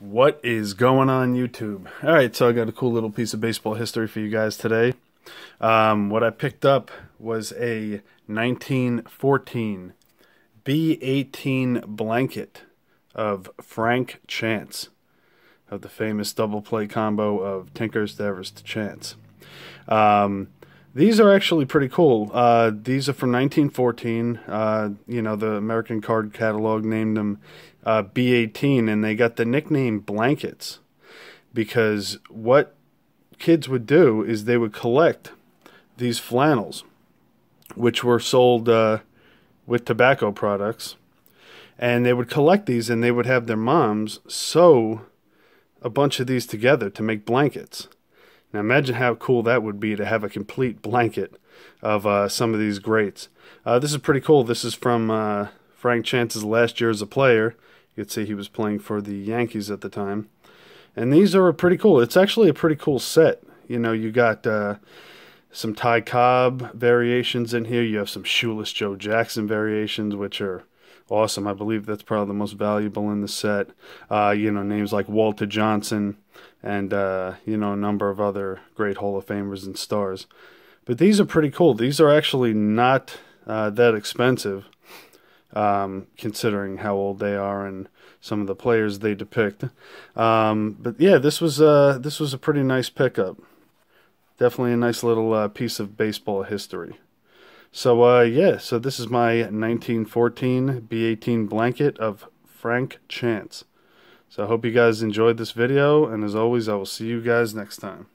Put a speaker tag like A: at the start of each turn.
A: What is going on YouTube? All right, so I got a cool little piece of baseball history for you guys today. Um, what I picked up was a 1914 B18 blanket of Frank Chance of the famous double play combo of Tinker to Evers to Chance. Um, these are actually pretty cool. Uh, these are from 1914. Uh, you know, the American Card Catalog named them uh, B18, and they got the nickname blankets because what kids would do is they would collect these flannels, which were sold uh, with tobacco products, and they would collect these and they would have their moms sew a bunch of these together to make blankets. Now imagine how cool that would be to have a complete blanket of uh, some of these greats. Uh, this is pretty cool. This is from uh, Frank Chance's last year as a player. You could see he was playing for the Yankees at the time. And these are pretty cool. It's actually a pretty cool set. You know, you got uh, some Ty Cobb variations in here. You have some Shoeless Joe Jackson variations, which are awesome. I believe that's probably the most valuable in the set. Uh, you know, names like Walter Johnson and, uh, you know, a number of other great Hall of Famers and stars. But these are pretty cool. These are actually not uh, that expensive, um, considering how old they are and some of the players they depict. Um, but yeah, this was uh, this was a pretty nice pickup. Definitely a nice little uh, piece of baseball history. So uh, yeah, so this is my 1914 B18 blanket of Frank Chance. So I hope you guys enjoyed this video, and as always, I will see you guys next time.